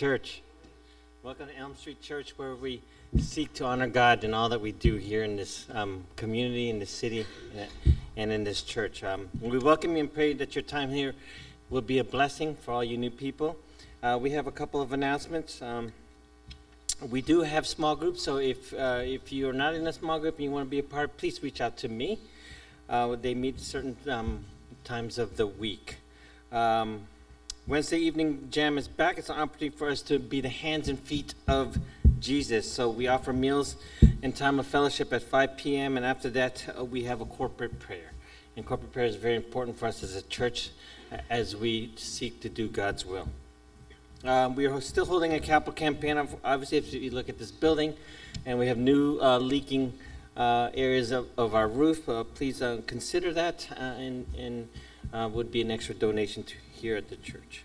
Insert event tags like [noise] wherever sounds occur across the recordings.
church. Welcome to Elm Street Church, where we seek to honor God in all that we do here in this um, community, in this city, uh, and in this church. Um, we welcome you and pray that your time here will be a blessing for all you new people. Uh, we have a couple of announcements. Um, we do have small groups, so if uh, if you are not in a small group and you want to be a part, please reach out to me. Uh, they meet certain um, times of the week. Wednesday evening jam is back. It's an opportunity for us to be the hands and feet of Jesus. So we offer meals and time of fellowship at 5 p.m. And after that, uh, we have a corporate prayer. And corporate prayer is very important for us as a church as we seek to do God's will. Um, we are still holding a capital campaign. Obviously, if you look at this building, and we have new uh, leaking uh, areas of, of, our roof, uh, please uh, consider that and, and would be an extra donation to here at the church.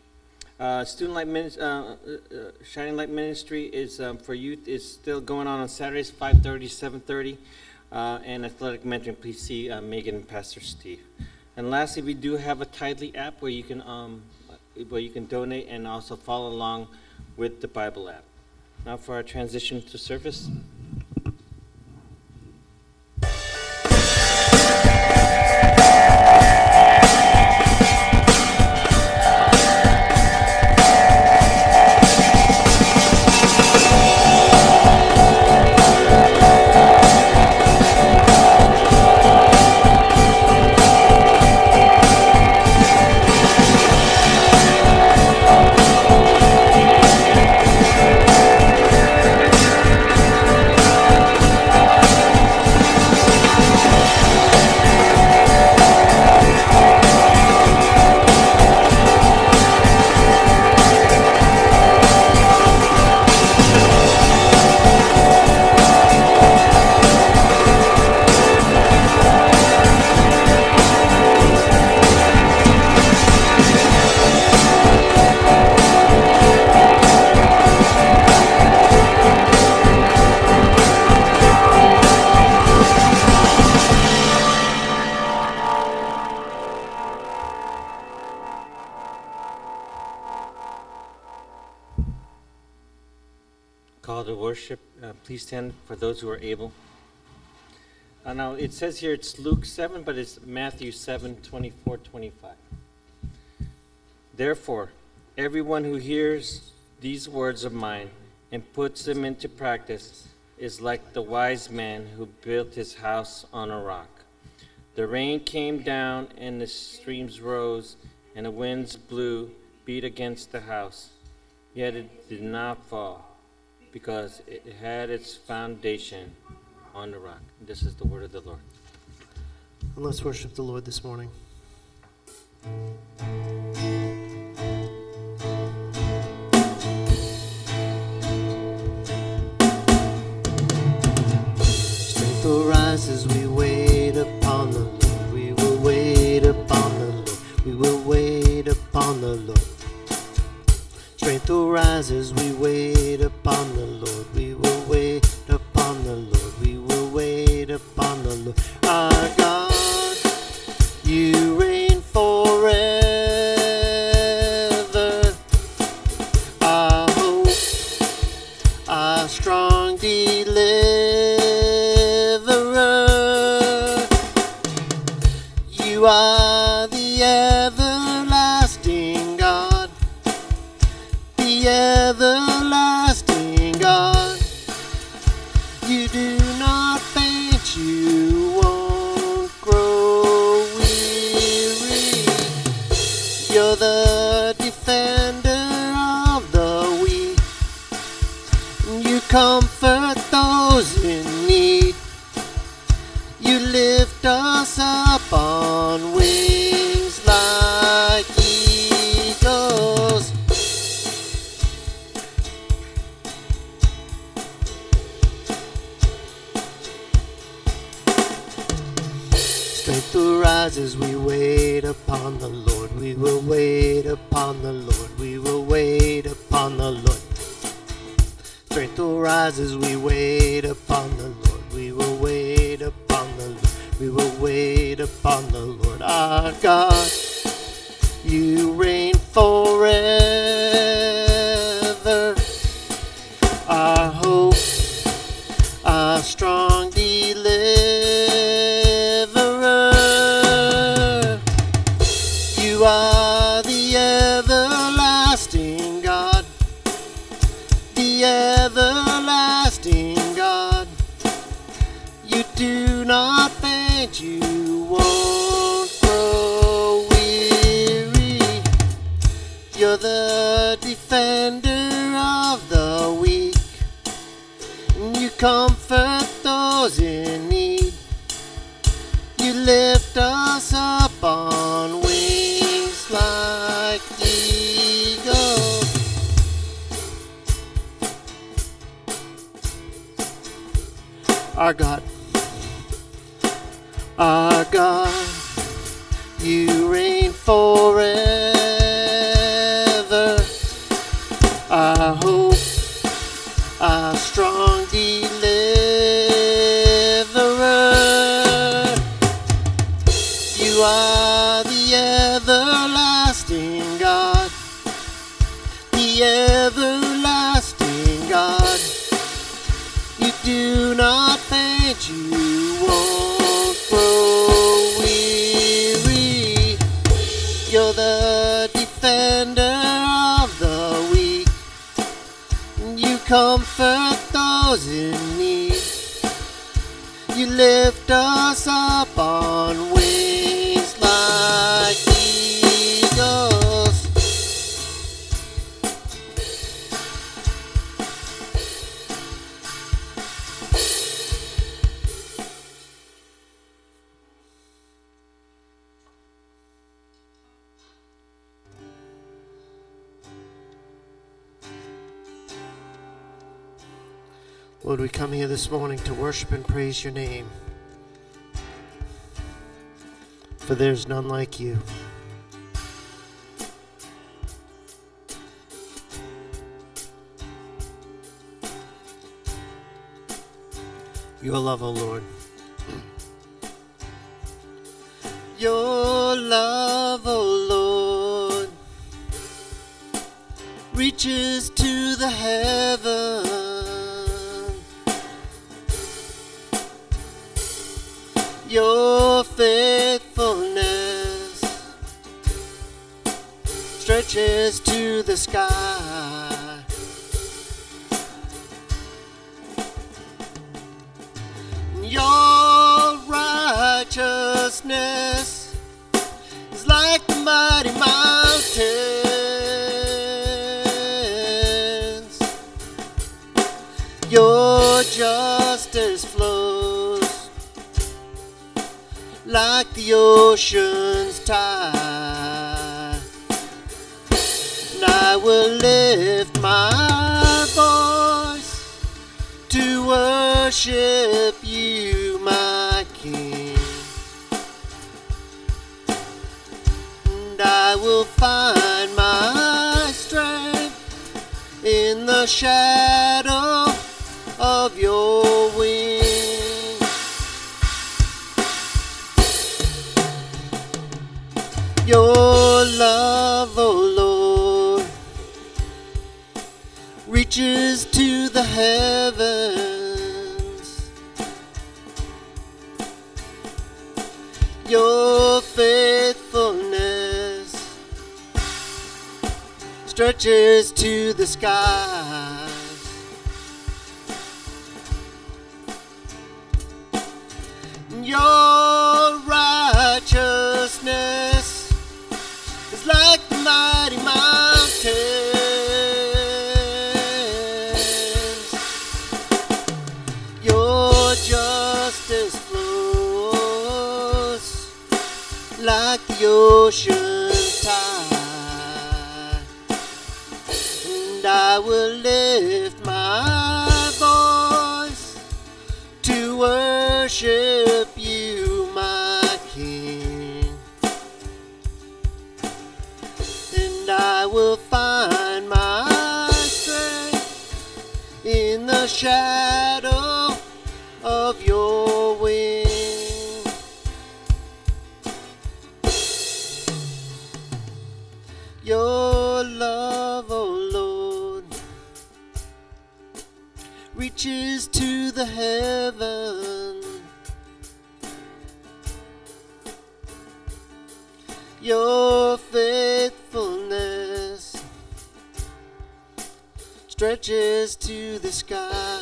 Uh, Student Light Min- uh, uh, Shining Light Ministry is um, for youth is still going on on Saturdays, 5:30, 7:30, uh, and athletic mentoring. Please see uh, Megan and Pastor Steve. And lastly, we do have a Tithely app where you can um, where you can donate and also follow along with the Bible app. Now for our transition to service. Please stand for those who are able. Uh, now, it says here it's Luke 7, but it's Matthew 7 24 25. Therefore, everyone who hears these words of mine and puts them into practice is like the wise man who built his house on a rock. The rain came down, and the streams rose, and the winds blew, beat against the house, yet it did not fall because it had its foundation on the rock. This is the word of the Lord. And let's worship the Lord this morning. Strength will rise as we wait upon the Lord. We will wait upon the Lord. We will wait upon the Lord. Strength will rise as we wait upon the Lord. We will wait upon the Lord. We will wait upon the Lord. Our God, you reign forever. Comfort those in need. You lift us up on wings like eagles. Strength will rise as we wait upon the Lord. We will wait upon the Lord. We will wait will rise as we wait upon the Lord. We will wait upon the Lord. We will wait upon the Lord our God. You reign forever. Forever. I hope, our strong deliverer. You are the everlasting God, the everlasting God. You do not faint, you won't lift us up on wings like eagles. Lord, we come here this morning to worship and praise your name. For there's none like you. Your love, O Lord. Your love, O Lord, reaches to the heaven. The sky. Your righteousness is like the mighty mountains. Your justice flows like the ocean's tide. Will lift my voice to worship you, my King. And I will find my strength in the shadow the heavens. Your faithfulness stretches to the skies. Your righteousness like the to the sky.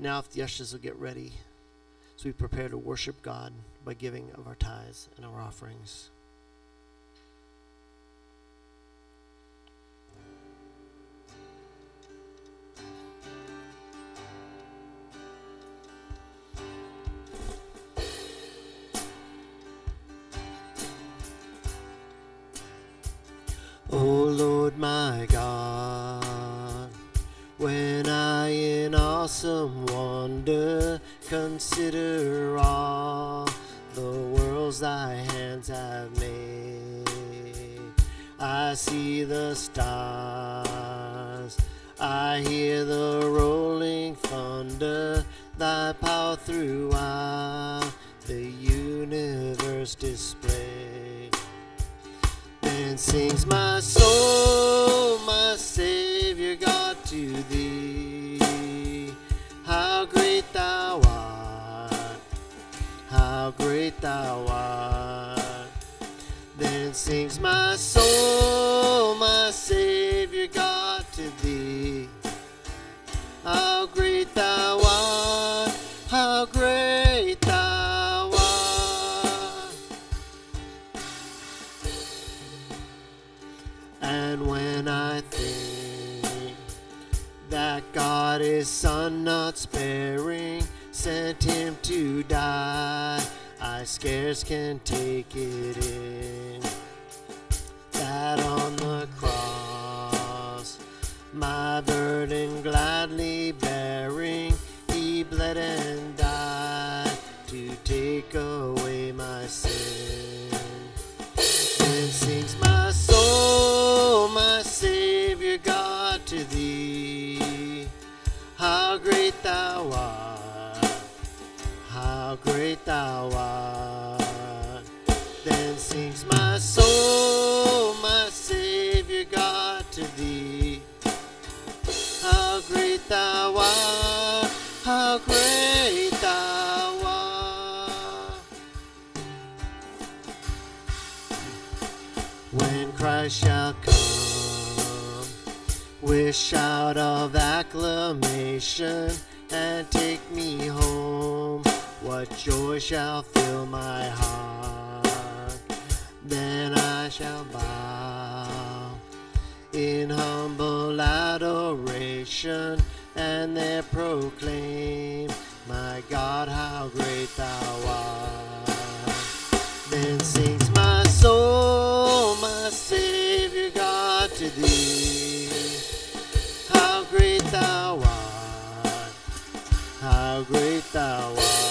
Now, if the ushers will get ready, so we prepare to worship God by giving of our tithes and our offerings. I see the stars. I hear I shall come with shout of acclamation and take me home. What joy shall fill my heart? Then I shall bow in humble adoration and there proclaim, My God, how great thou art. Then sings my soul. great thou art.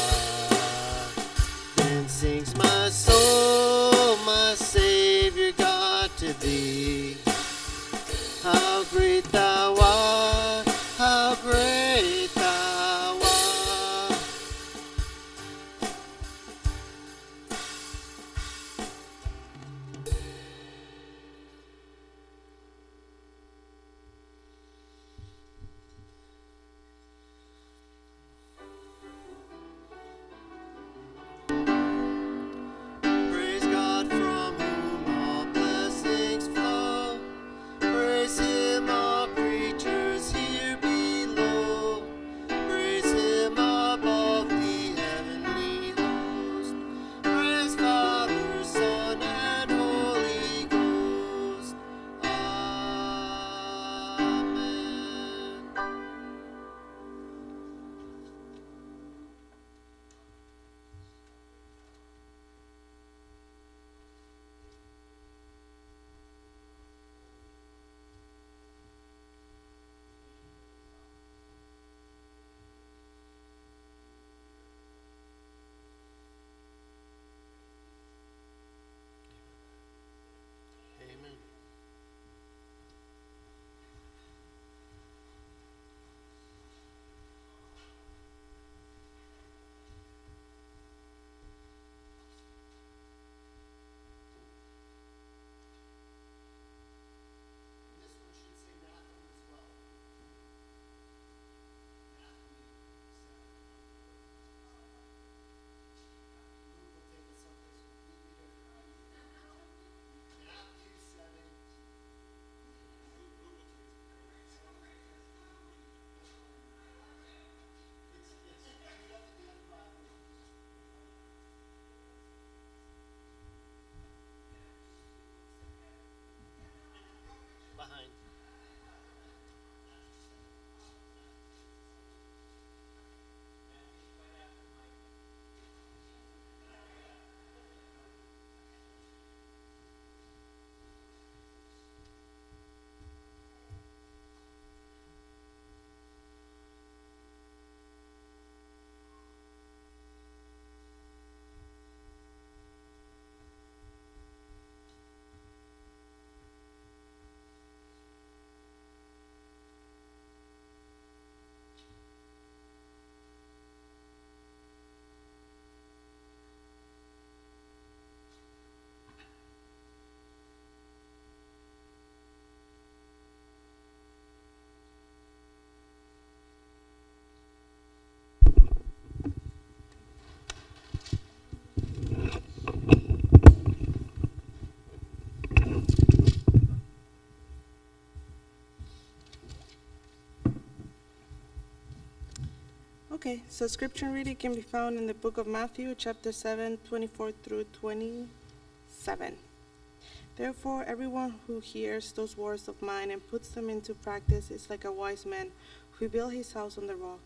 So scripture reading can be found in the book of Matthew, chapter 7, 24 through 27. Therefore, everyone who hears those words of mine and puts them into practice is like a wise man who built his house on the rock.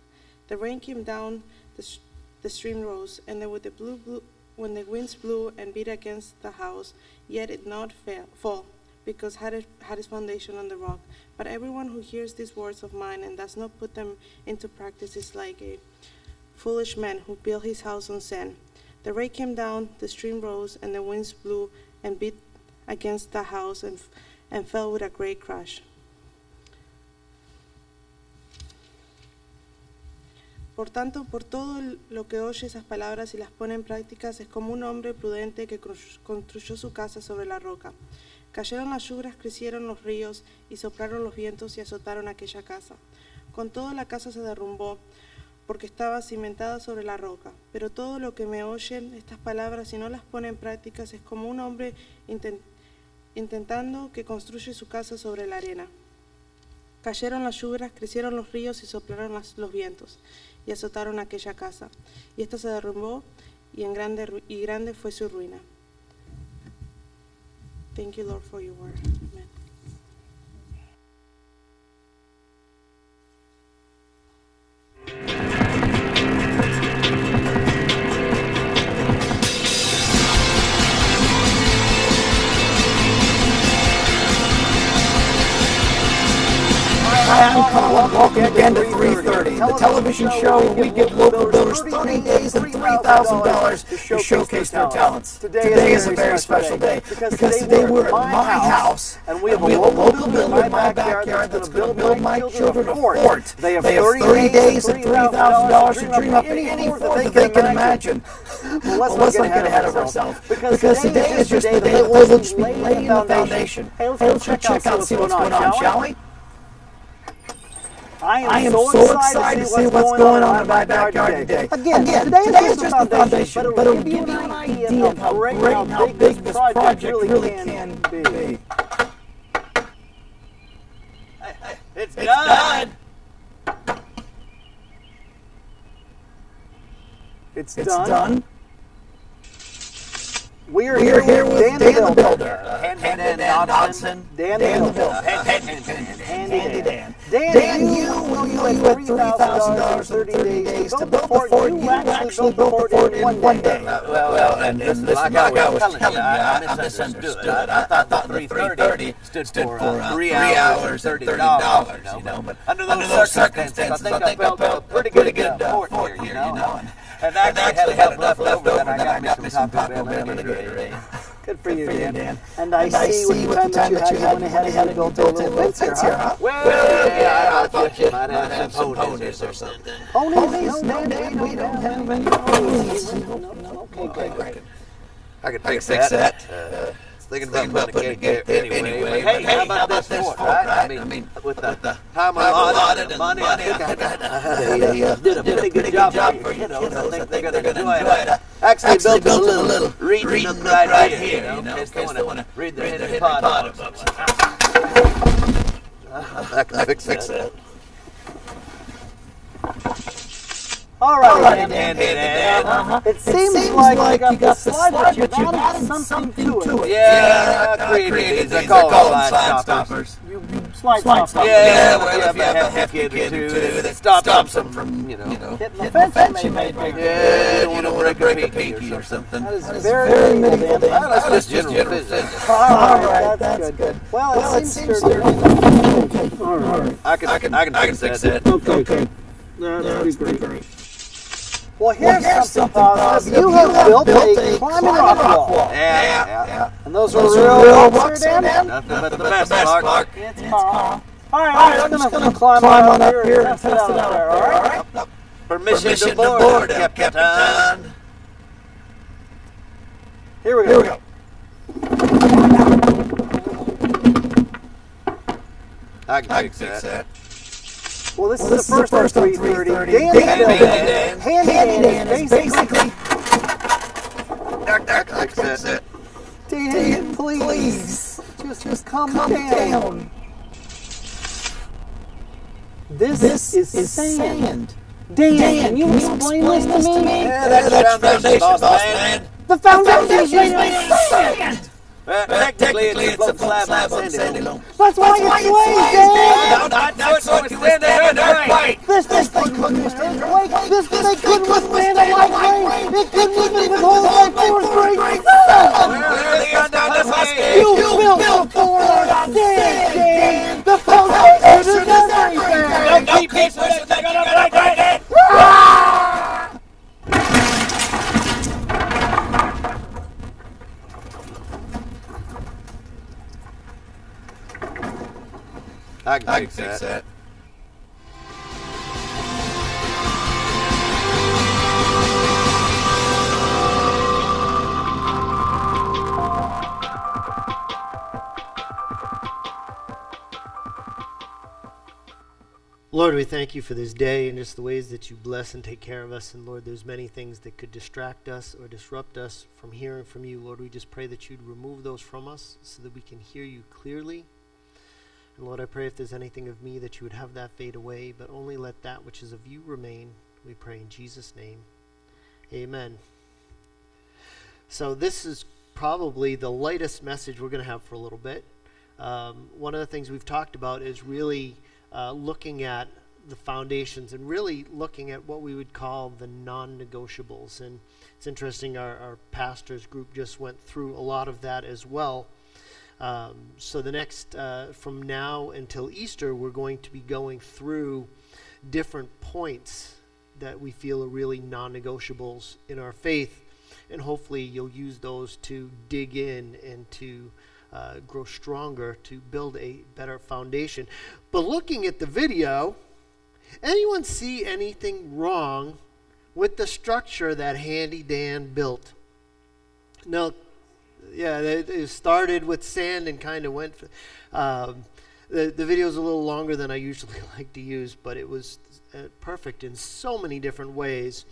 The rain came down, the, the stream rose, and then with the blue, blew, when the winds blew and beat against the house, yet it did not fail, fall, because had it had its foundation on the rock. But everyone who hears these words of mine and does not put them into practice is like a foolish man who built his house on sand. The rain came down, the stream rose, and the winds blew and beat against the house and, and fell with a great crash. Por tanto, por todo lo que oye esas palabras y las pone en prácticas, es como un hombre prudente que construyó su casa sobre la roca. Cayeron las lluvias, crecieron los ríos y soplaron los vientos y azotaron aquella casa. Con todo la casa se derrumbó porque estaba cimentada sobre la roca. Pero todo lo que me oyen estas palabras y no las pone en prácticas es como un hombre inten- intentando que construye su casa sobre la arena. Cayeron las lluvias, crecieron los ríos y soplaron los vientos y azotaron aquella casa. Y ésta se derrumbó y, en grande, y grande fue su ruina. Thank you, Lord, for your word. Amen. Hi, I'm Colin. Welcome again to 330, the television show where we give local builders 30 days and $3,000 to showcase their talents. Today is a very special day because today we're at my house and we have a local builder in my backyard that's going to build my children a fort. They have 30 days and $3,000 to dream up any fort that they can imagine. Well, let's not get ahead of ourselves because today is just the day that we'll just be laying the foundation. Hey, let's go check out and see what's going on, shall we? I am so excited to see what's going on in my backyard today. Again, today is just the foundation, but it'll give you an idea of how great and how big this project really can be. It's, done. It's, It's done. done. We're, We're here with Dan the Builder. Builder. Hand, Hand Dan Dan Dodson. Dodson. Dan, Dan the the Builder. Builder. Handy Handy Dan. Dan. Dan, Dan, you, you, will you you had had $3,000 in 30 days to build the fort. You actually built the fort in one day. Well, well, and, and listen, like, I was telling you, I, I misunderstood. I, I thought the 330 stood for uh, three hours and thirty dollars, you know. But under those circumstances, I think I built a pretty good uh, fort here, you know. And I actually had enough left over that I got me some Taco Bell and a Gatorade. Good for you, Dan. Dan. And I And I see with see the with the time that you had, you went ahead and built a little fence here, huh? Well, yeah, I thought you might have some ponies or something. Ponies? No, Dan, we don't have any ponies. Okay, good. I could fix that. Thinking about putting it there anyway. Hey, how about this fort, right? I mean, with the time allotted and money, I think I [laughs] They uh, did a pretty good job for you, kiddos. I think they're gonna enjoy it. I Actually built a little reading nook right here, you know, in case they wanna read their Henry Potter books. I can fix that. All right, Alrighty, Dan. Dan. Dan. Uh-huh. It It seems, like, like you got the slide, but you've added something to it. to it. Yeah, I created these. I call them slide stoppers. You, you slide, Slide stop. Yeah, well, if you have a hefty kid or two, that stops them from, you know, Hitting the fence, you made right right yeah, you don't want to break a pinky or something. That is very, very medieval, medieval, Dan. Dan. That's just general physics. All All right, right, that's, good. Well, it seems sturdy. All right. I can, I can, I can, I can fix that. Okay. That's pretty great. Well, here's, Well, here's something something positive. positive. You have built, a climbing rock wall. Yeah, yeah. And those are Those real, are real rocks rocks there, there, Nothing but the best, Clark. It's It's Carl. Carl. All right, All right, I'm just I'm going to climb, on up here and test it out out there, all right? Permission, Permission to board, Captain. Here we go. Here we go. I can fix that. Well, this Well, is the first, first of 330. 330. Dandy Dandy Builder. Dan. Handy Handy Dan Dan is is basically, basically, I can fix that. Dan, Dan, please, please, just, just come, come down. down. This, This is, is sand. sand. Dan, can you explain this to me? Yeah, that's, that's foundation, boss, man. The foundation is made of sand. Well, technically, it's a float slab on sandy loam. That's why it's swaying, Dan. No, not not so it can withstand the earthquake. This this thing couldn't withstand the weight. This thing couldn't withstand a light rain. It couldn't even withhold my force grade. Well, they got down this husky. You built the fort on Dan. The foundation is everything. Don't keep pushing it. They're gonna break it. I can fix that. Lord, we thank you for this day and just the ways that you bless and take care of us. And Lord, there's many things that could distract us or disrupt us from hearing from you. Lord, we just pray that you'd remove those from us so that we can hear you clearly. And Lord, I pray if there's anything of me that you would have that fade away, but only let that which is of you remain. We pray in Jesus' name. Amen. So, this is probably the lightest message we're going to have for a little bit. Um, one of the things we've talked about is really uh, looking at the foundations and really looking at what we would call the non negotiables. And it's interesting, our, our pastors group just went through a lot of that as well. Um, so, the next, uh, from now until Easter, we're going to be going through different points that we feel are really non negotiables in our faith. And hopefully, you'll use those to dig in and to uh, grow stronger, to build a better foundation. But looking at the video, anyone see anything wrong with the structure that Handy Dan built? No, yeah, it, it started with sand and kind of went. Um, the the video is a little longer than I usually [laughs] like to use, but it was uh, perfect in so many different ways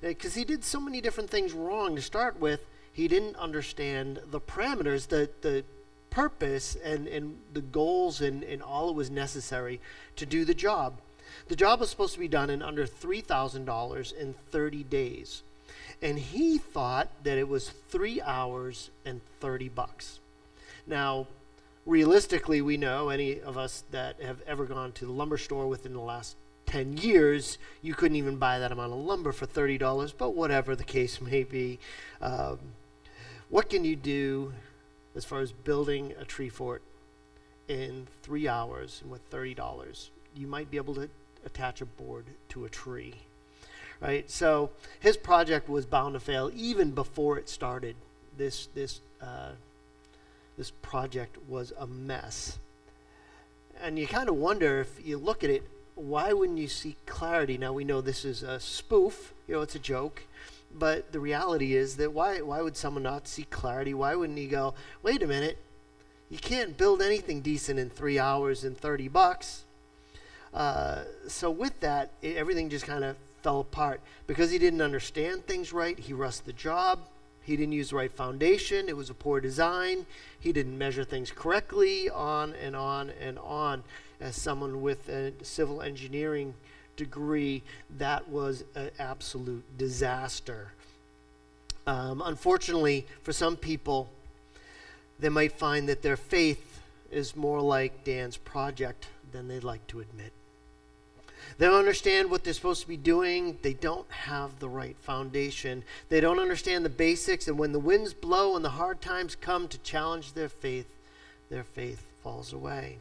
because he did so many different things wrong. To start with, he didn't understand the parameters, the the purpose and, and the goals and, and all that was necessary to do the job. The job was supposed to be done in under $3,000 in 30 days. And he thought that it was three hours and 30 bucks. Now, realistically, we know, any of us that have ever gone to the lumber store within the last 10 years, you couldn't even buy that amount of lumber for $30, but whatever the case [laughs] may be. Um, what can you do as far as building a tree fort in three hours and with $30? You might be able to attach a board to a tree. Right? So his project was bound to fail even before it started. This, this, uh, this project was a mess. And you kind of wonder if you look at it, why wouldn't you see clarity? Now we know this is a spoof, you know, it's a joke. But the reality is that why, why would someone not see clarity? Why wouldn't he go, wait a minute, you can't build anything decent in three hours and 30 bucks. Uh, so with that, it, everything just kind of fell apart. Because he didn't understand things right, he rushed the job. He didn't use the right foundation. It was a poor design. He didn't measure things correctly, on and on and on. As someone with a civil engineering degree, that was an absolute disaster. Um, unfortunately, for some people, they might find that their faith is more like Dan's project than they'd like to admit. They don't understand what they're supposed to be doing. They don't have the right foundation. They don't understand the basics. And when the winds blow and the hard times come to challenge their faith, their faith falls away.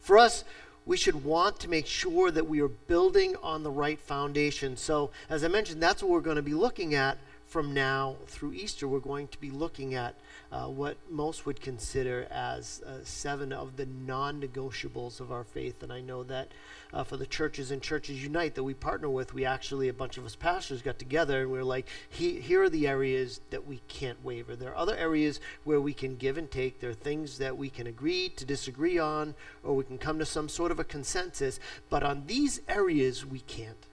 For us, we should want to make sure that we are building on the right foundation. So, as I mentioned, that's what we're going to be looking at from now through Easter. We're going to be looking at uh, what most would consider as uh, seven of the non negotiables of our faith. And I know that uh, for the churches and Churches Unite that we partner with, we actually, a bunch of us pastors got together and we are like, he, here are the areas that we can't waver. There are other areas where we can give and take. There are things that we can agree to disagree on, or we can come to some sort of a consensus. But on these areas, we can't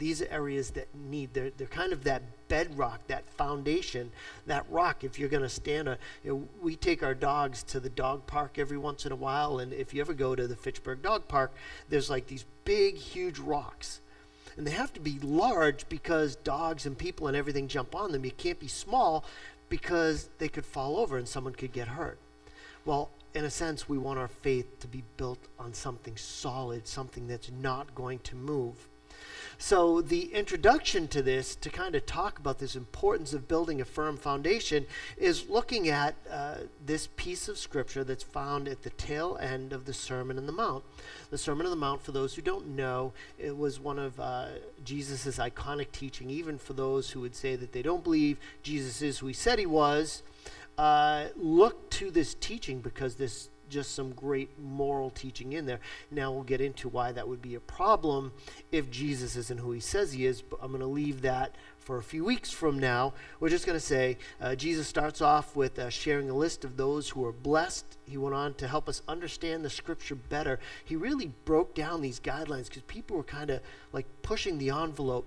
these are areas that need they're, they're kind of that bedrock that foundation that rock if you're going to stand a you know, we take our dogs to the dog park every once in a while and if you ever go to the fitchburg dog park there's like these big huge rocks And they have to be large because dogs and people and everything jump on them. You can't be small because they could fall over and someone could get hurt. Well, in a sense, we want our faith to be built on something solid, something that's not going to move. So, the introduction to this, to kind of talk about this importance of building a firm foundation, is looking at uh, this piece of scripture that's found at the tail end of the Sermon on the Mount. The Sermon on the Mount, for those who don't know, it was one of uh, Jesus' iconic teaching, even for those who would say that they don't believe Jesus is who he said he was. Uh, look to this teaching because this just some great moral teaching in there. Now we'll get into why that would be a problem if Jesus isn't who he says he is, but I'm going to leave that for a few weeks from now. We're just going to say uh, Jesus starts off with uh, sharing a list of those who are blessed. He went on to help us understand the scripture better. He really broke down these guidelines because people were kind of like pushing the envelope.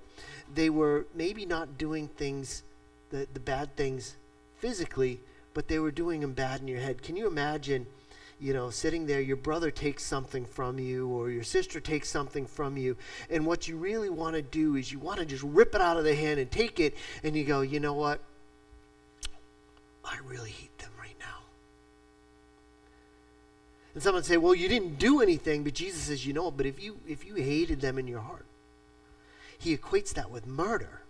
They were maybe not doing things, the, the bad things physically, but they were doing them bad in your head. Can you imagine? You know, sitting there, your brother takes something from you or your sister takes something from you. And what you really want to do is you want to just rip it out of the hand and take it and you go, you know what? I really hate them right now. And someone say, well, you didn't do anything, but Jesus says, you know, but if you if you hated them in your heart, he equates that with murder.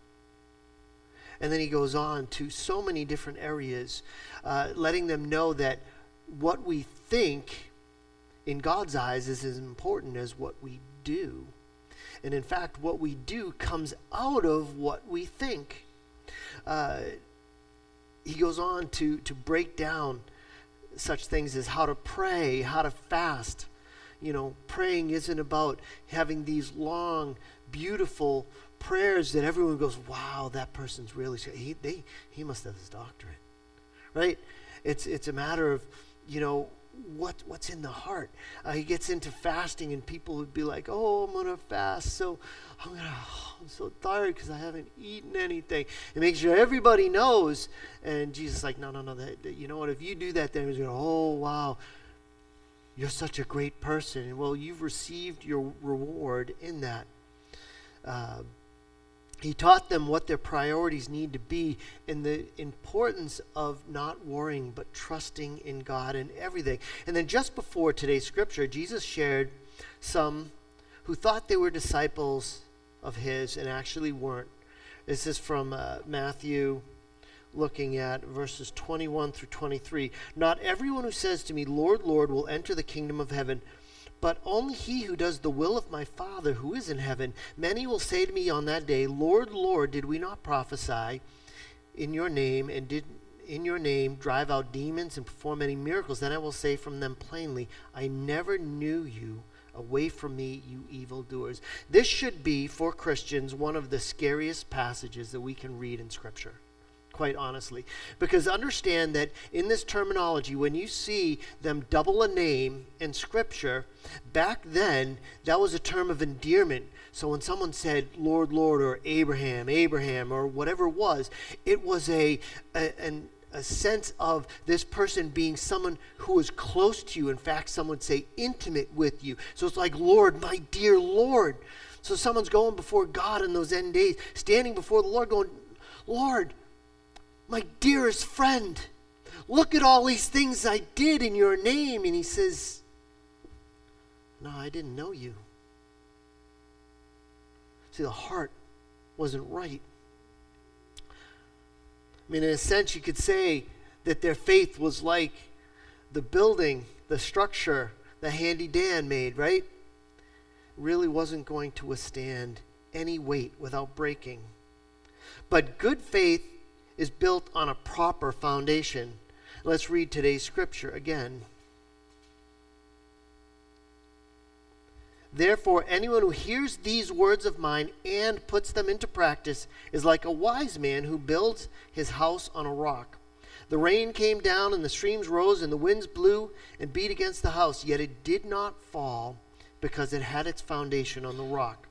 And then he goes on to so many different areas, uh, letting them know that what we think in God's eyes is as important as what we do. And in fact, what we do comes out of what we think. Uh, he goes on to, to break down such things as how to pray, how to fast. You know, praying isn't about having these long, beautiful prayers that everyone goes, wow, that person's really, he, they, he must have his doctorate. Right? It's, it's a matter of, you know, what what's in the heart. Uh, he gets into fasting, and people would be like, "Oh, I'm gonna fast, so I'm gonna. Oh, [sighs] I'm so tired because I haven't eaten anything." And make sure everybody knows. And Jesus is like, "No, no, no. That, that, you know what? If you do that, then he's going, oh wow, you're such a great person. And well, you've received your reward in that." Uh, he taught them what their priorities need to be and the importance of not worrying but trusting in God and everything. And then just before today's scripture, Jesus shared some who thought they were disciples of his and actually weren't. This is from uh, Matthew looking at verses 21 through 23. Not everyone who says to me, Lord, Lord, will enter the kingdom of heaven but only he who does the will of my Father who is in heaven. Many will say to me on that day, Lord, Lord, did we not prophesy in your name and did in your name drive out demons and perform many miracles? Then I will say from them plainly, I never knew you. Away from me, you evildoers. This should be, for Christians, one of the scariest passages that we can read in Scripture quite honestly. Because understand that in this terminology, when you see them double a name in Scripture, back then, that was a term of endearment. So when someone said Lord, Lord, or Abraham, Abraham, or whatever it was, it was a, a an, a sense of this person being someone who is close to you. In fact, some would say intimate with you. So it's like, Lord, my dear Lord. So someone's going before God in those end days, standing before the Lord, going, Lord, my dearest friend, look at all these things I did in your name. And he says, No, I didn't know you. See, the heart wasn't right. I mean, in a sense, you could say that their faith was like the building, the structure that Handy Dan made, right? Really wasn't going to withstand any weight without breaking. But good faith is built on a proper foundation. Let's read today's scripture again. Therefore, anyone who hears these words of mine and puts them into practice is like a wise man who builds his house on a rock. The rain came down, and the streams rose, and the winds blew and beat against the house, yet it did not fall, because it had its foundation on the rock.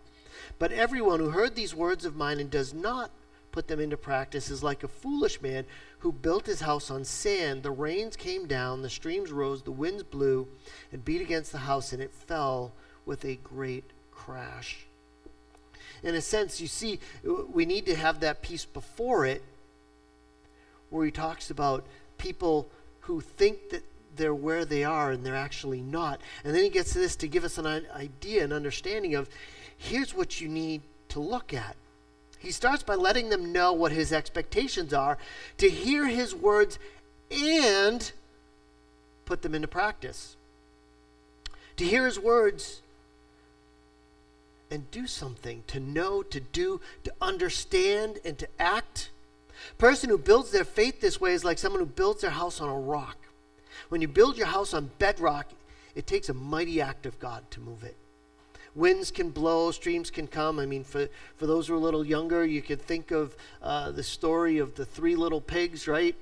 But everyone who heard these words of mine and does not put them into practice is like a foolish man who built his house on sand. The rains came down, the streams rose, the winds blew and beat against the house, and it fell with a great crash. in a sense, you see, we need to have that piece before it where he talks about people who think that they're where they are and they're actually not. And then he gets to this to give us an idea, an understanding of here's what you need to look at. He starts by letting them know what his expectations are, to hear his words and put them into practice. To hear his words and do something, to know, to do, to understand, and to act. Person who builds their faith this way is like someone who builds their house on a rock. When you build your house on bedrock, it takes a mighty act of God to move it. Winds can blow, streams can come. I mean, for, for those who are a little younger, you could think of uh, the story of the three little pigs, right?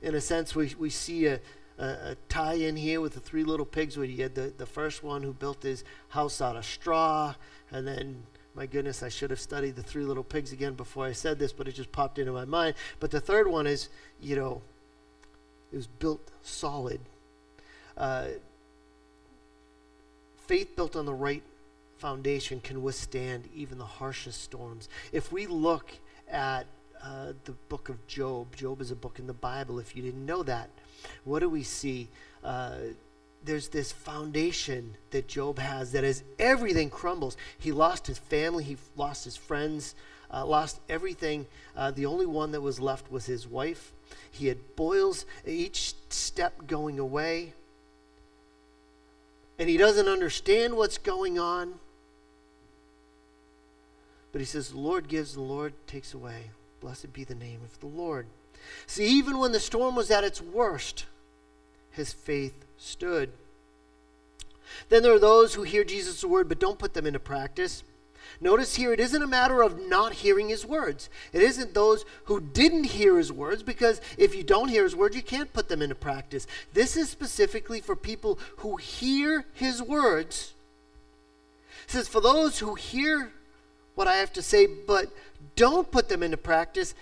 In a sense, we, we see a, a, a tie in here with the three little pigs where you had the, the first one who built his house out of straw, and then my goodness, I should have studied the three little pigs again before I said this, but it just popped into my mind. But the third one is, you know, it was built solid. Uh, faith built on the right foundation can withstand even the harshest storms. If we look at uh, the book of Job, Job is a book in the Bible, if you didn't know that, what do we see? Uh, there's this foundation that Job has that as everything crumbles, he lost his family, he lost his friends, uh, lost everything. Uh, the only one that was left was his wife. He had boils each step going away. And he doesn't understand what's going on. But he says, The Lord gives, the Lord takes away. Blessed be the name of the Lord. See, even when the storm was at its worst, his faith stood. Then there are those who hear Jesus' word but don't put them into practice. Notice here, it isn't a matter of not hearing his words. It isn't those who didn't hear his words, because if you don't hear his words, you can't put them into practice. This is specifically for people who hear his words. It says, For those who hear what I have to say, but don't put them into practice,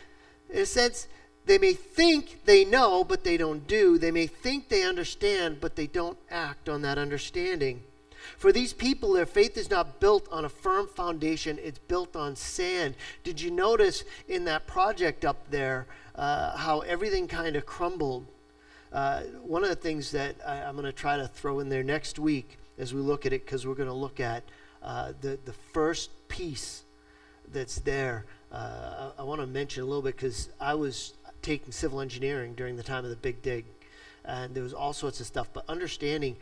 in a sense, they may think they know, but they don't do. They may think they understand, but they don't act on that understanding. For these people, their faith is not built on a firm foundation, it's built on sand. Did you notice in that project up there uh, how everything kind of crumbled? Uh, one of the things that I, am going to try to throw in there next week as we look at it, because we're going to look at uh, the, the first piece that's there. Uh, I, I want to mention a little bit because I was taking civil engineering during the time of the Big Dig, and there was all sorts of stuff. But understanding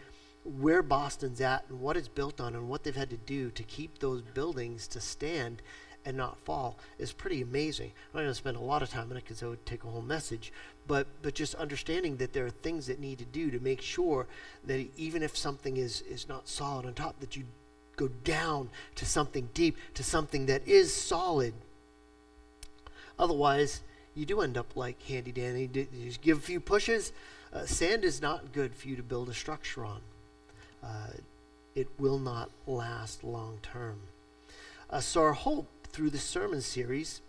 where Boston's at and what it's built on and what they've had to do to keep those buildings to stand and not fall is pretty amazing. I'm not going to spend a lot of time on it because it would take a whole message, but but just understanding that there are things that need to do to make sure that even if something is is not solid on top, that you go down to something deep, to something that is solid. Otherwise, you do end up like Handy Danny. You give a few pushes. Uh, sand is not good for you to build a structure on. Uh, it will not last long term. Uh, so, our hope through the sermon series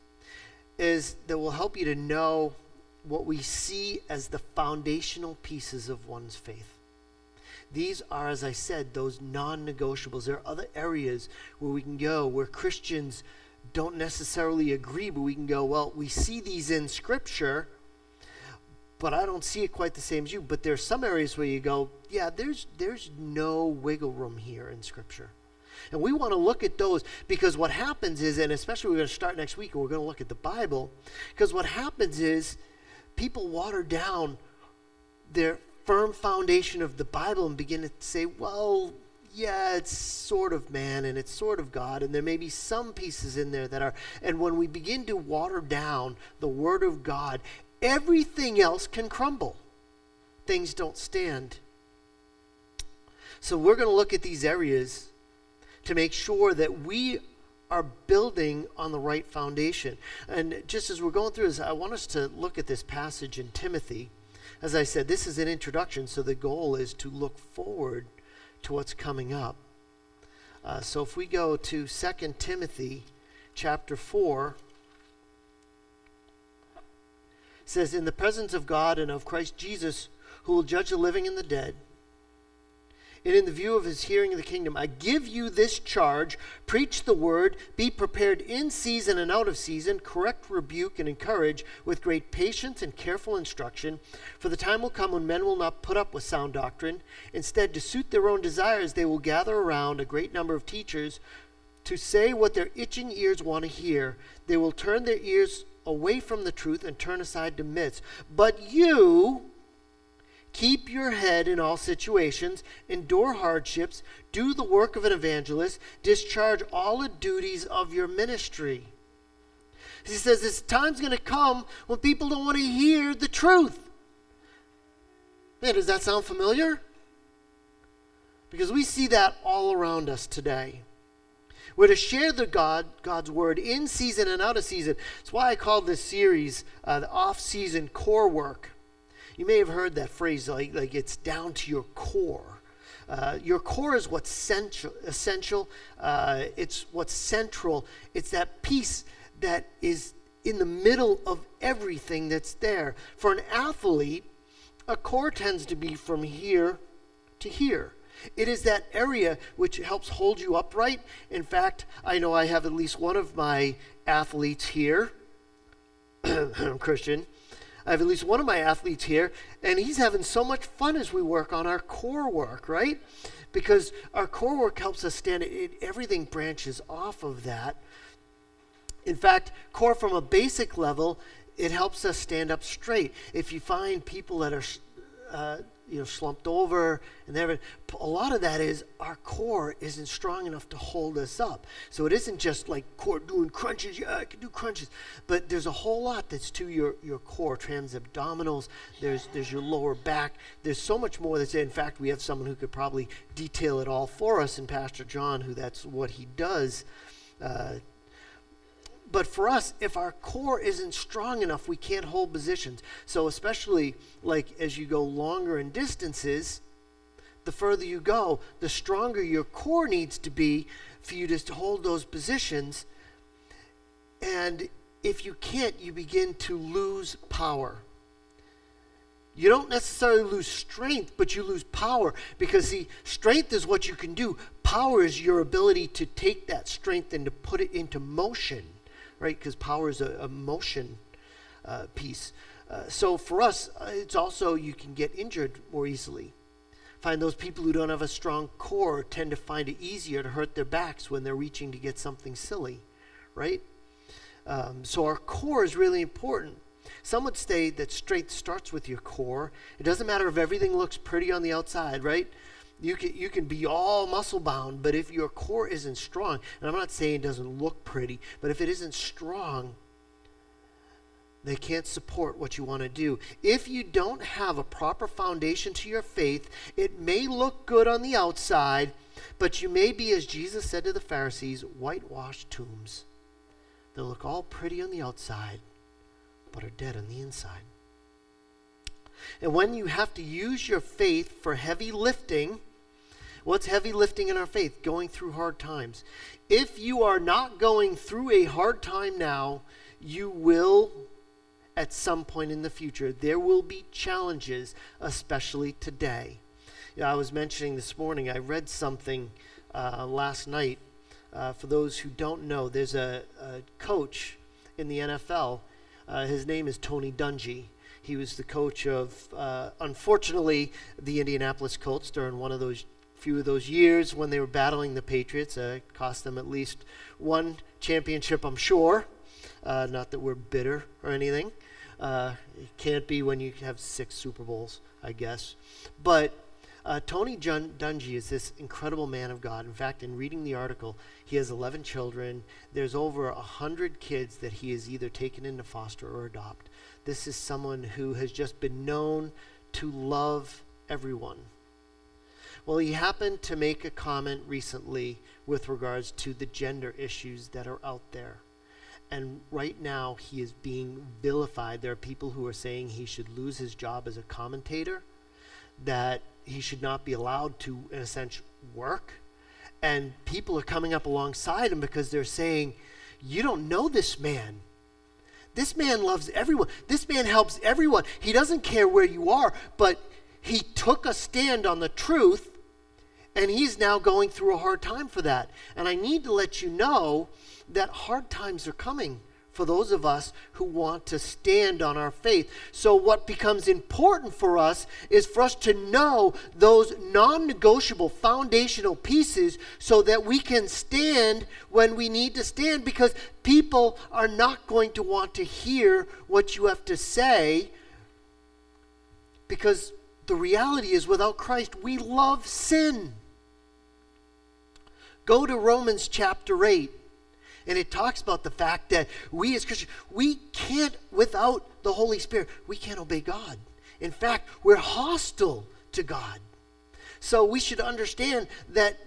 is that will help you to know what we see as the foundational pieces of one's faith. These are, as I said, those non negotiables. There are other areas where we can go where Christians don't necessarily agree, but we can go, well, we see these in Scripture but I don't see it quite the same as you. But there's some areas where you go, yeah, there's there's no wiggle room here in Scripture. And we want to look at those because what happens is, and especially we're going to start next week and we're going to look at the Bible, because what happens is people water down their firm foundation of the Bible and begin to say, well, yeah, it's sort of man and it's sort of God, and there may be some pieces in there that are. And when we begin to water down the Word of God everything else can crumble. Things don't stand. So we're going to look at these areas to make sure that we are building on the right foundation. And just as we're going through this, I want us to look at this passage in Timothy. As I said, this is an introduction, so the goal is to look forward to what's coming up. Uh, so if we go to 2 Timothy chapter 4, says, In the presence of God and of Christ Jesus, who will judge the living and the dead, and in the view of his hearing of the kingdom, I give you this charge preach the word, be prepared in season and out of season, correct, rebuke, and encourage with great patience and careful instruction. For the time will come when men will not put up with sound doctrine. Instead, to suit their own desires, they will gather around a great number of teachers to say what their itching ears want to hear. They will turn their ears away from the truth and turn aside to myths. But you keep your head in all situations, endure hardships, do the work of an evangelist, discharge all the duties of your ministry. He says this time's going to come when people don't want to hear the truth. Man, does that sound familiar? Because we see that all around us today. We're to share the God, God's word in season and out of season. That's why I called this series uh, the off-season core work. You may have heard that phrase like, like it's down to your core. Uh, your core is what's central, essential. Uh, it's what's central. It's that piece that is in the middle of everything that's there. For an athlete, a core tends to be from here to here. It is that area which helps hold you upright. In fact, I know I have at least one of my athletes here, [clears throat] Christian. I have at least one of my athletes here, and he's having so much fun as we work on our core work, right? Because our core work helps us stand, it, everything branches off of that. In fact, core from a basic level, it helps us stand up straight. If you find people that are uh, you know, slumped over, and everything. A lot of that is our core isn't strong enough to hold us up. So it isn't just like core doing crunches. Yeah, I can do crunches, but there's a whole lot that's to your your core. Transabdominals. There's there's your lower back. There's so much more that's. In fact, we have someone who could probably detail it all for us, and Pastor John, who that's what he does. Uh, but for us, if our core isn't strong enough, we can't hold positions. So, especially like as you go longer in distances, the further you go, the stronger your core needs to be for you to hold those positions. And if you can't, you begin to lose power. You don't necessarily lose strength, but you lose power because, see, strength is what you can do. Power is your ability to take that strength and to put it into motion right? Because power is a, a motion uh, piece. Uh, so for us, uh, it's also you can get injured more easily. Find those people who don't have a strong core tend to find it easier to hurt their backs when they're reaching to get something silly, right? Um, so our core is really important. Some would say that strength starts with your core. It doesn't matter if everything looks pretty on the outside, right? You can, you can be all muscle bound, but if your core isn't strong, and I'm not saying it doesn't look pretty, but if it isn't strong, they can't support what you want to do. If you don't have a proper foundation to your faith, it may look good on the outside, but you may be, as Jesus said to the Pharisees, whitewashed tombs. They'll look all pretty on the outside, but are dead on the inside. And when you have to use your faith for heavy lifting, what's heavy lifting in our faith? Going through hard times. If you are not going through a hard time now, you will at some point in the future. There will be challenges, especially today. Yeah, I was mentioning this morning, I read something uh, last night. Uh, for those who don't know, there's a, a coach in the NFL. Uh, his name is Tony Dungy. He was the coach of, uh, unfortunately, the Indianapolis Colts during one of those few of those years when they were battling the Patriots. Uh, it cost them at least one championship, I'm sure. Uh, not that we're bitter or anything. Uh, it can't be when you have six Super Bowls, I guess. But uh, Tony Jun- Dungy is this incredible man of God. In fact, in reading the article, he has 11 children. There's over 100 kids that he has either taken into foster or adopt. This is someone who has just been known to love everyone. Well, he happened to make a comment recently with regards to the gender issues that are out there. And right now, he is being vilified. There are people who are saying he should lose his job as a commentator, that he should not be allowed to, in a sense, work. And people are coming up alongside him because they're saying, You don't know this man. This man loves everyone. This man helps everyone. He doesn't care where you are, but he took a stand on the truth And he's now going through a hard time for that. And I need to let you know that hard times are coming for those of us who want to stand on our faith. So, what becomes important for us is for us to know those non negotiable foundational pieces so that we can stand when we need to stand because people are not going to want to hear what you have to say because the reality is without Christ, we love sin. Go to Romans chapter 8 and it talks about the fact that we as Christians, we can't, without the Holy Spirit, we can't obey God. In fact, we're hostile to God. So we should understand that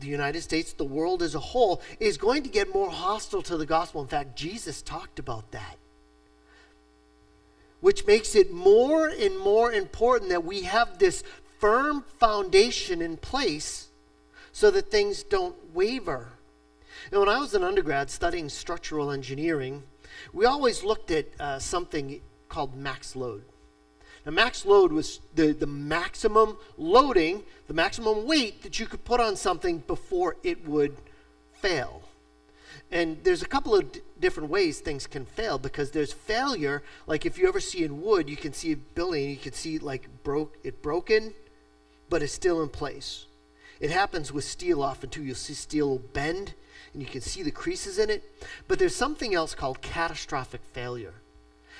the United States, the world as a whole, is going to get more hostile to the gospel. In fact, Jesus talked about that. Which makes it more and more important that we have this firm foundation in place so that things don't waver. And when I was an undergrad studying structural engineering, we always looked at uh, something called max load. Now, max load was the, the maximum loading, the maximum weight that you could put on something before it would fail. And there's a couple of different ways things can fail because there's failure, like if you ever see in wood, you can see a building, you can see like broke it broken, but it's still in place. It happens with steel often too. You'll see steel bend and you can see the creases in it. But there's something else called catastrophic failure.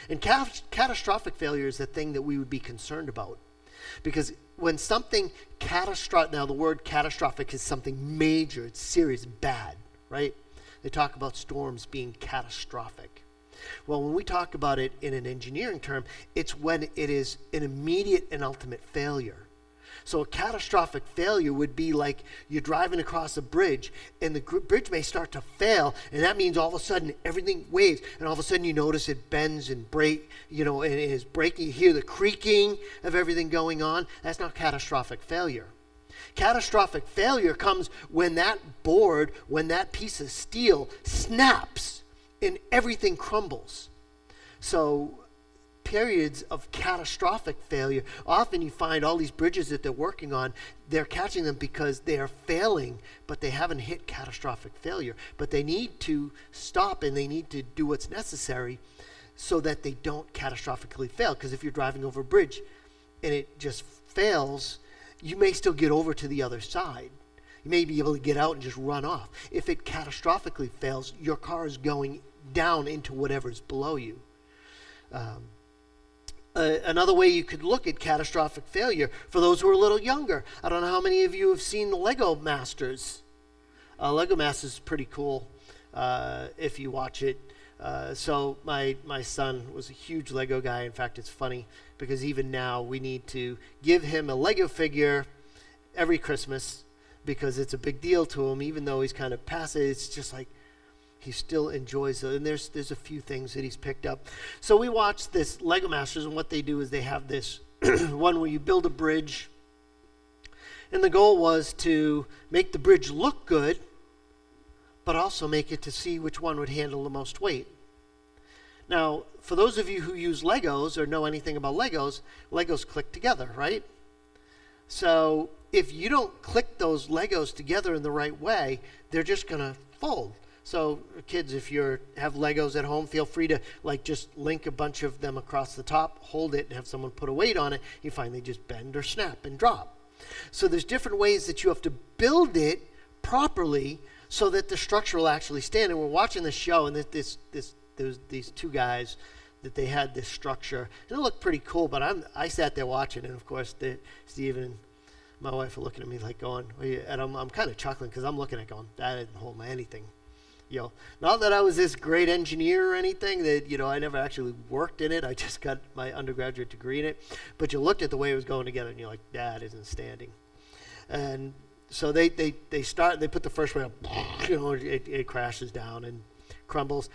And cat- catastrophic failure is the thing that we would be concerned about. Because when something catastrophic, now the word catastrophic is something major, it's serious, bad, right? They talk about storms being catastrophic. Well, when we talk about it in an engineering term, it's when it is an immediate and ultimate failure. So a catastrophic failure would be like you're driving across a bridge and the bridge may start to fail, and that means all of a sudden everything waves, and all of a sudden you notice it bends and break, you know, and it is breaking. You hear the creaking of everything going on. That's not catastrophic failure. Catastrophic failure comes when that board, when that piece of steel snaps and everything crumbles. So periods of catastrophic failure. Often you find all these bridges that they're working on, they're catching them because they are failing, but they haven't hit catastrophic failure. But they need to stop and they need to do what's necessary so that they don't catastrophically fail. Because if you're driving over a bridge and it just fails, you may still get over to the other side. You may be able to get out and just run off. If it catastrophically fails, your car is going down into whatever's below you. Um, another way you could look at catastrophic failure for those who are a little younger. I don't know how many of you have seen Lego Masters. Uh, Lego Masters is pretty cool uh, if you watch it. Uh, so my my son was a huge Lego guy. In fact, it's funny because even now we need to give him a Lego figure every Christmas because it's a big deal to him. Even though he's kind of past it, it's just like he still enjoys it. And there's there's a few things that he's picked up. So we watched this Lego Masters, and what they do is they have this [clears throat] one where you build a bridge, and the goal was to make the bridge look good, but also make it to see which one would handle the most weight. Now, for those of you who use Legos or know anything about Legos, Legos click together, right? So if you don't click those Legos together in the right way, they're just going to fold. So kids, if you have Legos at home, feel free to like just link a bunch of them across the top, hold it, and have someone put a weight on it. You find they just bend or snap and drop. So there's different ways that you have to build it properly so that the structure will actually stand. And we're watching the show, and this this this there's these two guys that they had this structure, and it looked pretty cool. But I'm I sat there watching, and of course, the, and my wife are looking at me like going, and I'm I'm kind of chuckling because I'm looking at going, that didn't hold anything you know, not that I was this great engineer or anything, that, you know, I never actually worked in it. I just got my undergraduate degree in it. But you looked at the way it was going together and you're like, that isn't standing. And so they, they, they start, they put the first one up, you know, it, it crashes down and crumbles.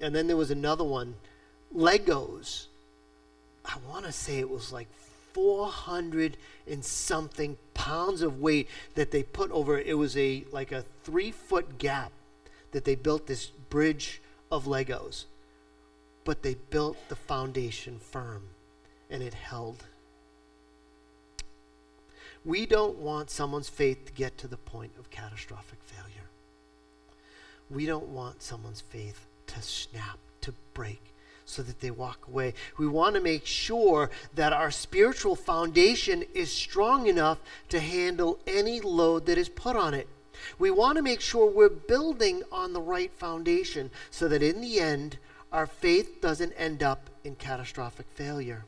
And then there was another one, Legos. I want to say it was like 400 and something pounds of weight that they put over it was a like a three foot gap that they built this bridge of Legos, but they built the foundation firm and it held. We don't want someone's faith to get to the point of catastrophic failure. We don't want someone's faith to snap, to break, so that they walk away. We want to make sure that our spiritual foundation is strong enough to handle any load that is put on it. We want to make sure we're building on the right foundation so that in the end, our faith doesn't end up in catastrophic failure.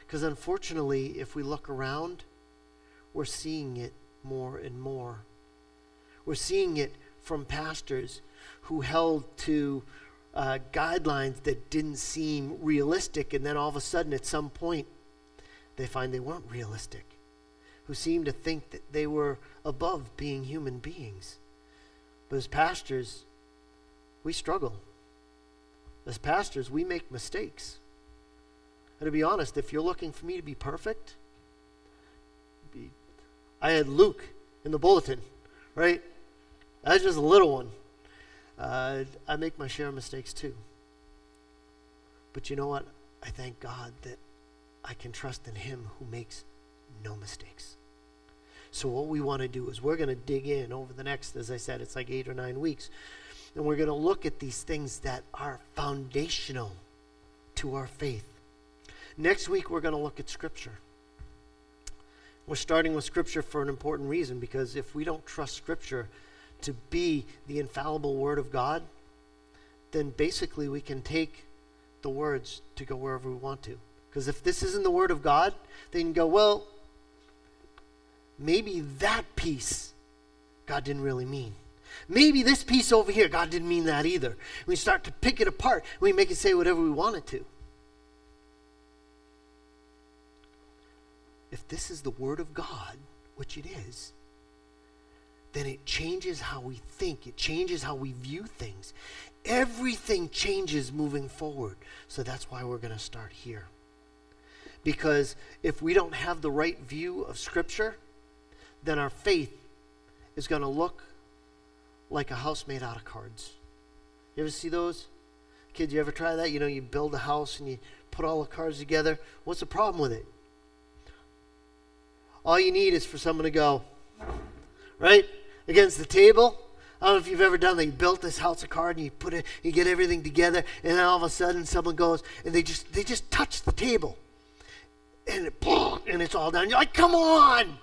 Because unfortunately, if we look around, we're seeing it more and more. We're seeing it from pastors who held to uh, guidelines that didn't seem realistic, and then all of a sudden, at some point, they find they weren't realistic, who seemed to think that they were above being human beings. But as pastors, we struggle. As pastors, we make mistakes. And to be honest, if you're looking for me to be perfect, be, I had Luke in the bulletin, right? That's just a little one. Uh, I make my share of mistakes too. But you know what? I thank God that I can trust in Him who makes no mistakes. So, what we want to do is we're going to dig in over the next, as I said, it's like eight or nine weeks. And we're going to look at these things that are foundational to our faith. Next week, we're going to look at Scripture. We're starting with Scripture for an important reason because if we don't trust Scripture, to be the infallible Word of God, then basically we can take the words to go wherever we want to. Because if this isn't the Word of God, then you can go, well, maybe that piece God didn't really mean. Maybe this piece over here, God didn't mean that either. We start to pick it apart. We make it say whatever we want it to. If this is the Word of God, which it is, then it changes how we think, it changes how we view things. Everything changes moving forward. So that's why we're going to start here. Because if we don't have the right view of Scripture, then our faith is going to look like a house made out of cards. You ever see those? Kids, you ever try that? You know, you build a house and you put all the cards together. What's the problem with it? All you need is for someone to go, right? against the table. I don't know if you've ever done that. You built this house of cards and you put it, you get everything together, and then all of a sudden someone goes and they just they just touch the table, and it, and it's all done. You're like, come on.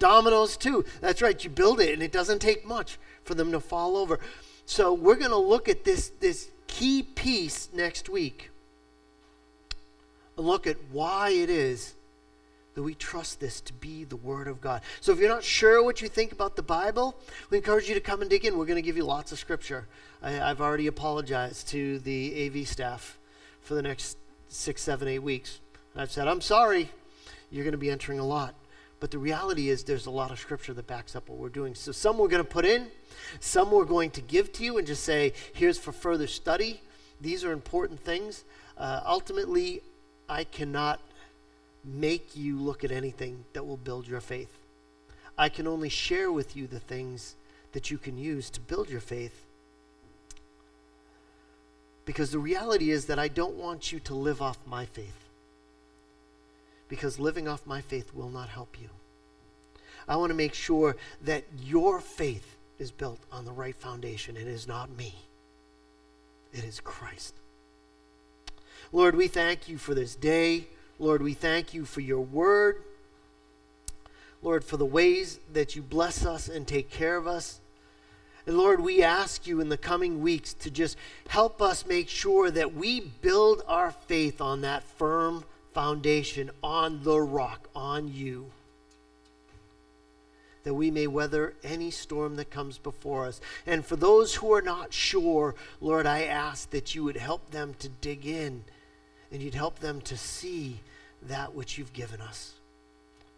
Dominoes too. That's right. You build it, and it doesn't take much for them to fall over. So we're going to look at this this key piece next week. And look at why it is that we trust this to be the Word of God. So if you're not sure what you think about the Bible, we encourage you to come and dig in. We're going to give you lots of scripture. I, have already apologized to the AV staff for the next six, seven, eight weeks. I've said, I'm sorry, you're going to be entering a lot. But the reality is, there's a lot of scripture that backs up what we're doing. So some we're going to put in, some we're going to give to you and just say, here's for further study. These are important things. Uh, ultimately, I cannot make you look at anything that will build your faith. I can only share with you the things that you can use to build your faith. Because the reality is that I don't want you to live off my faith. Because living off my faith will not help you. I want to make sure that your faith is built on the right foundation. It is not me, it is Christ. Lord, we thank you for this day. Lord, we thank you for your word. Lord, for the ways that you bless us and take care of us. And Lord, we ask you in the coming weeks to just help us make sure that we build our faith on that firm foundation, on the rock, on you. That we may weather any storm that comes before us. And for those who are not sure, Lord, I ask that you would help them to dig in and you'd help them to see that which you've given us.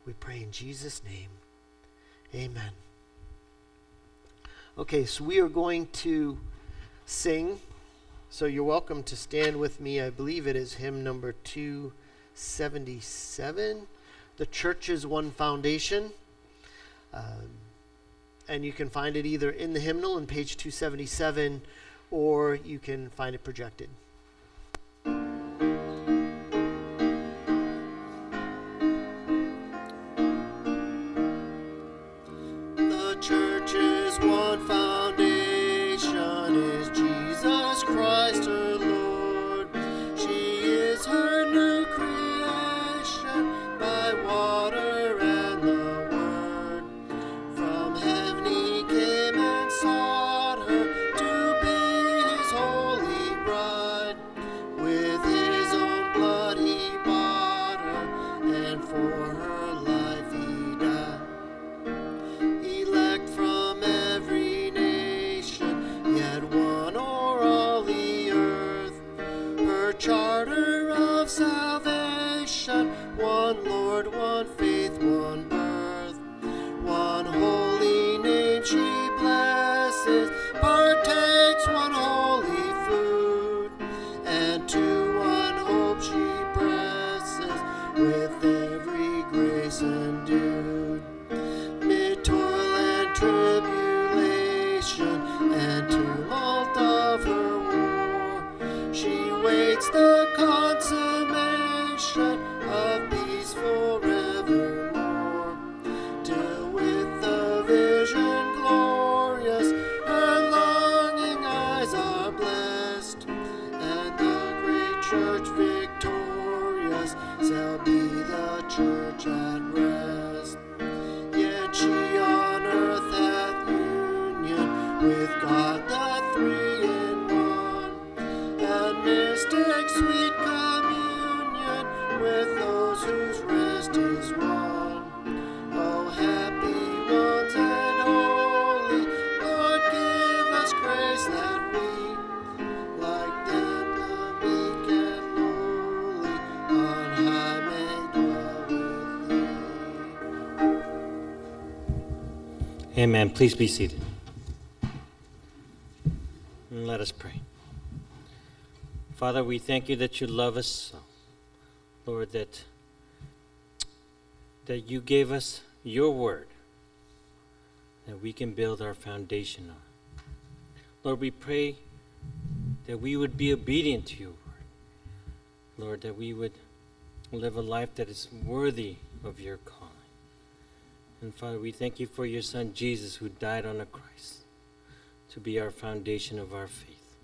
We pray in Jesus' name. Amen. Okay, so we are going to sing. So you're welcome to stand with me. I believe it is hymn number 277. The Church's One Foundation. Um, and you can find it either in the hymnal in page 277 or you can find it projected. Amen. Please be seated. And let us pray. Father, we thank you that you love us so. Lord, that, that you gave us your word that we can build our foundation on. Lord, we pray that we would be obedient to your word. Lord, that we would live a life that is worthy of your calling. And Father, we thank you for your Son Jesus who died on the cross to be our foundation of our faith.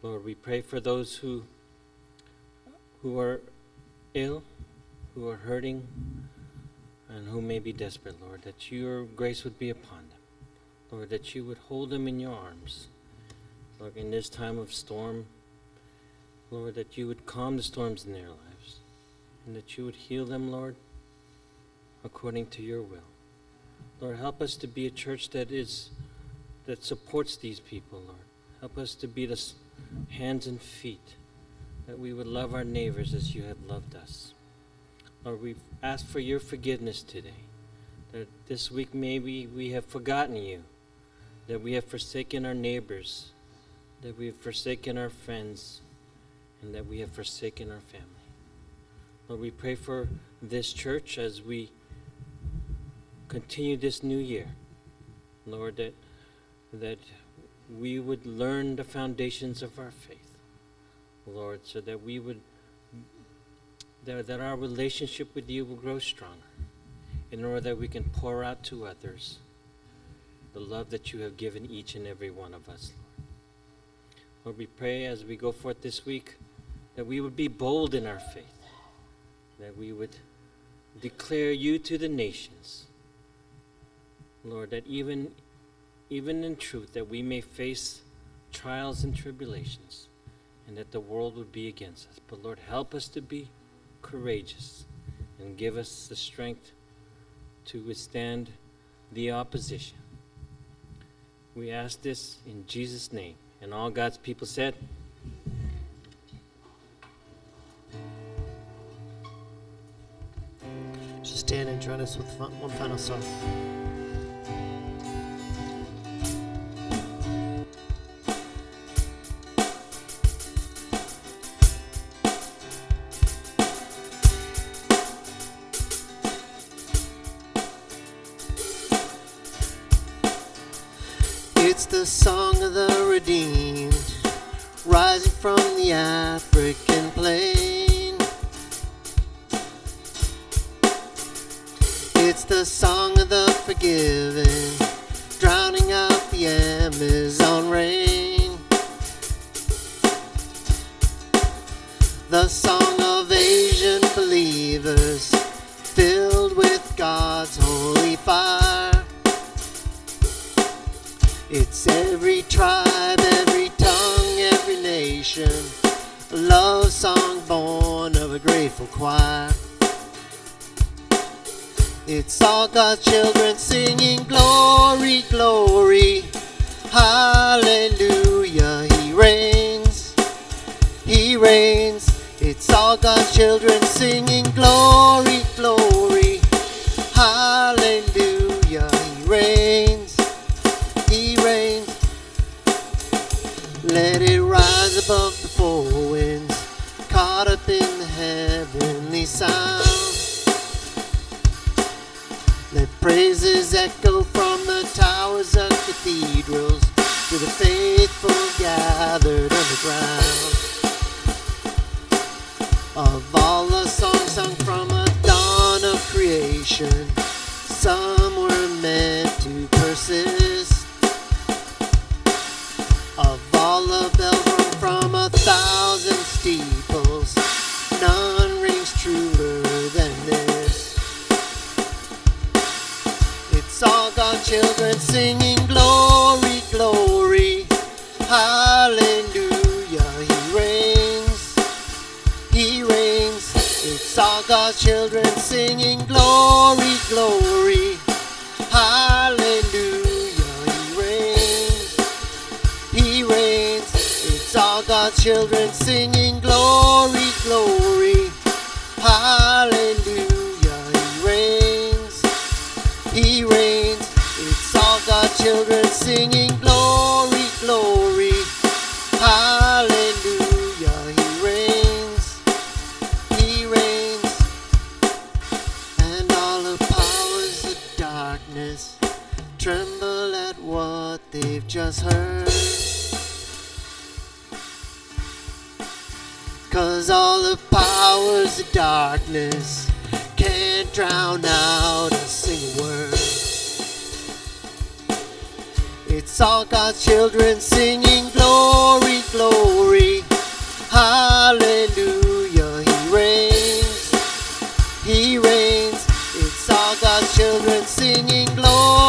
Lord, we pray for those who who are ill, who are hurting, and who may be desperate, Lord, that your grace would be upon them. Lord, that you would hold them in your arms. Lord, in this time of storm, Lord, that you would calm the storms in their lives, and that you would heal them, Lord, according to your will. Lord, help us to be a church that is that supports these people, Lord. Help us to be the hands and feet that we would love our neighbors as you have loved us. Lord, we ask for your forgiveness today. That this week maybe we have forgotten you, that we have forsaken our neighbors, that we have forsaken our friends, and that we have forsaken our family. Lord, we pray for this church as we continue this new year. Lord, that, that we would learn the foundations of our faith. Lord, so that we would, that, that our relationship with you will grow stronger in order that we can pour out to others the love that you have given each and every one of us. Lord, Lord, we pray as we go forth this week that we would be bold in our faith, that we would declare you to the nations. Lord, that even, even in truth, that we may face trials and tribulations, and that the world would be against us. But Lord, help us to be courageous and give us the strength to withstand the opposition. We ask this in Jesus' name. And all God's people said, Just stand and join us with one final song. Redeemed, rising from the African plain. It's the song of the forgiven, All God's children singing glory, glory, hallelujah. He reigns, He reigns. It's all God's children singing glory, glory, hallelujah. He reigns. He reigns. It's all God's children singing darkness can't drown out a single word. It's all God's children singing glory, glory, hallelujah. He reigns, He reigns. It's all God's children singing glory,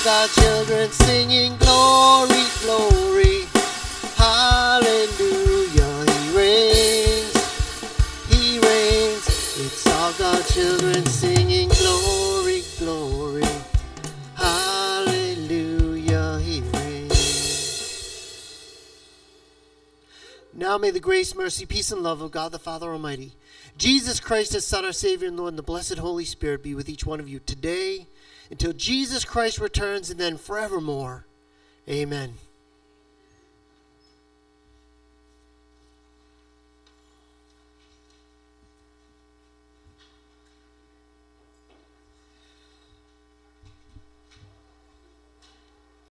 All God's children singing glory, glory, hallelujah. He reigns, He reigns. It's all God's children singing glory, glory, hallelujah. He reigns. Now may the grace, mercy, peace, and love of God the Father Almighty, Jesus Christ, His Son, our Savior and Lord, and the blessed Holy Spirit be with each one of you today until Jesus Christ returns and then forevermore. Amen.